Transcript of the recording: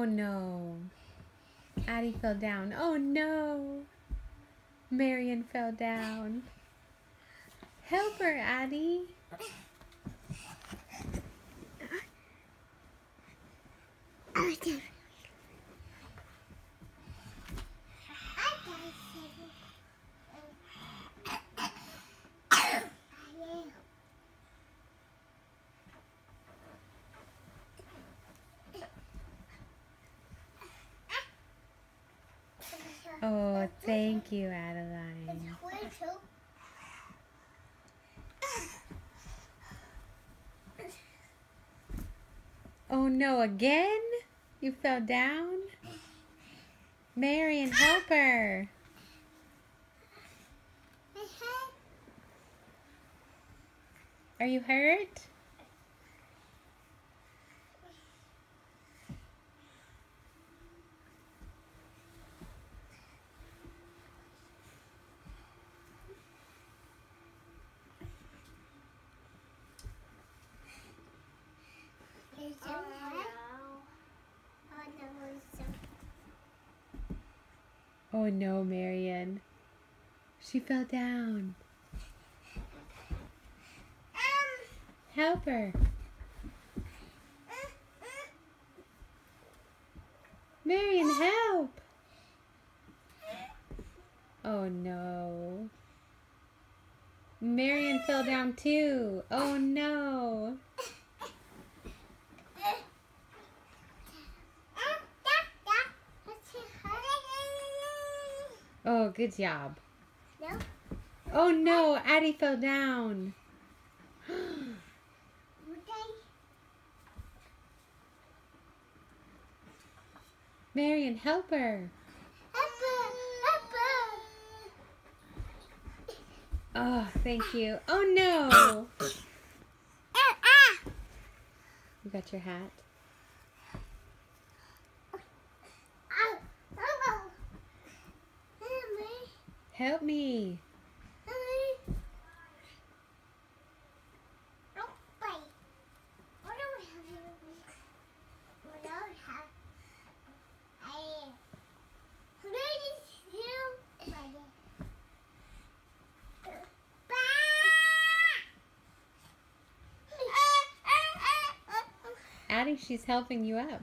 Oh no. Addie fell down. Oh no. Marion fell down. Help her, Addie. Oh, thank you, Adeline. Oh no, again? You fell down? Marion, help her. Are you hurt? Oh no, Marion. She fell down. Help her. Marion, help. Oh no. Marion fell down too. Oh no. Oh, good job. No. Oh no, Addie fell down. Marion, help her. Oh, thank you. Oh no. You got your hat? Help me. Addie, she's helping you up.